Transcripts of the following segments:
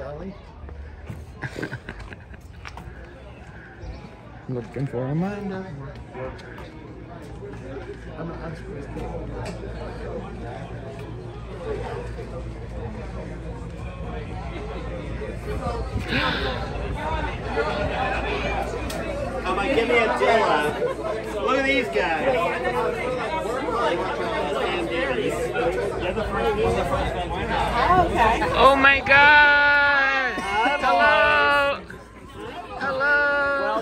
Charlie. Looking for a mind. I'm, I'm oh I'm like, give me a Dilla. Look at these guys. Oh, oh my god!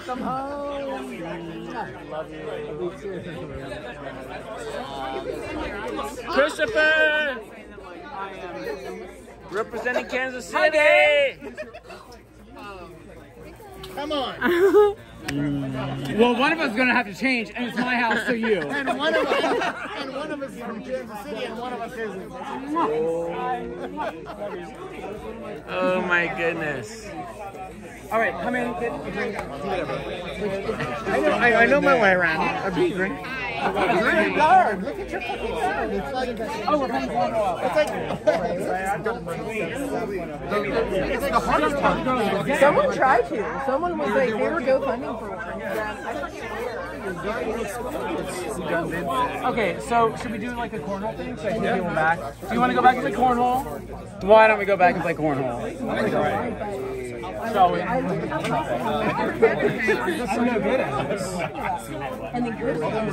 Welcome home. Love you. Christopher! Representing Kansas City! Come on. Well, one of us is gonna have to change, and it's my house, so you. And one of us, and one of us is from Kansas City, and one of us isn't. Oh my goodness. All right, come in, get a drink. I know, I, I know my way around. A big drink. Look at your guard. Look at your fucking guard. It's like, Oh, we're playing cornhole. it's like, it's like a hundred pounds. Someone tried to. Someone was like, they were GoFundMe for one. Okay, so should we do like a cornhole thing so I can get one back? Do you want to go back and play cornhole? Why don't we go back and play cornhole? We? I'm no good at. And then Chris was like,